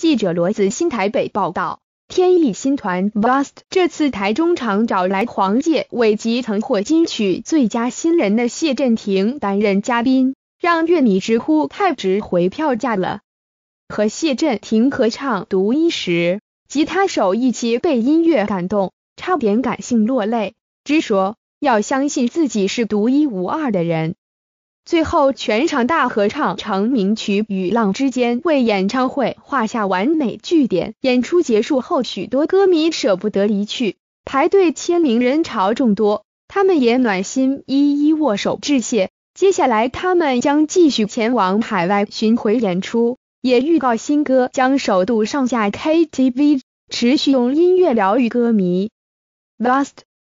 记者罗子新台北报道。天意新团 Bust 这次台中场找来黄玠为及曾获金曲最佳新人的谢震廷担任嘉宾，让乐迷直呼太值回票价了。和谢震廷合唱《独一》时，吉他手一起被音乐感动，差点感性落泪，直说要相信自己是独一无二的人。最后，全场大合唱成名曲《与浪之间》，为演唱会画下完美句点。演出结束后，许多歌迷舍不得离去，排队签名人潮众多，他们也暖心一一握手致谢。接下来，他们将继续前往海外巡回演出，也预告新歌将首度上架 KTV，持续用音乐疗愈歌迷。Last。